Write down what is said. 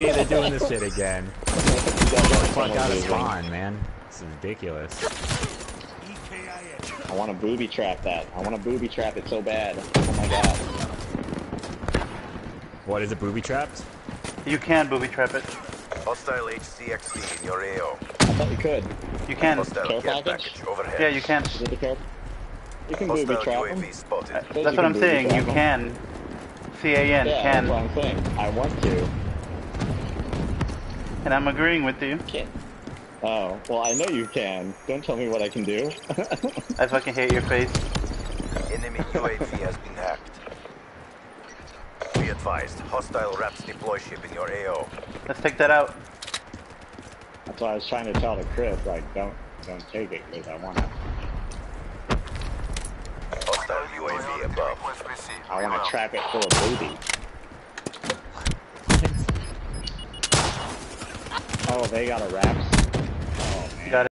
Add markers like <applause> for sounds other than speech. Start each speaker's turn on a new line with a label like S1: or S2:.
S1: they're doing this shit again. <laughs> Get the Fuck out of spawn, man. This is ridiculous.
S2: I want to booby trap that. I want to booby trap it so bad. Oh my god.
S1: What is it, booby trapped?
S3: You can booby trap it.
S4: Hostile HCXD in your AO.
S2: I thought you could.
S3: You can.
S4: Hostile
S2: Care
S4: care
S2: package?
S4: package overhead.
S3: Yeah, you can.
S2: Is it the care? You can booby trap them.
S4: Spotted.
S3: That's what I'm saying. You can. C-A-N,
S2: Yeah,
S3: can.
S2: that's what I'm saying. I want to.
S3: And I'm agreeing with you.
S2: Can't. Oh, well, I know you can. Don't tell me what I can do.
S3: I fucking hate your face.
S4: Enemy UAV has been hacked. Be advised, hostile RAPS deploy ship in your AO.
S3: Let's take that out.
S2: That's why I was trying to tell the Chris, like, don't, don't take it, because I want to,
S4: Hostile UAV above.
S2: I want to trap it full of booty. Oh, they got a RAPS.